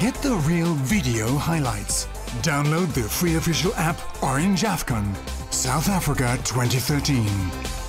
Get the real video highlights. Download the free official app Orange AFCON, South Africa 2013.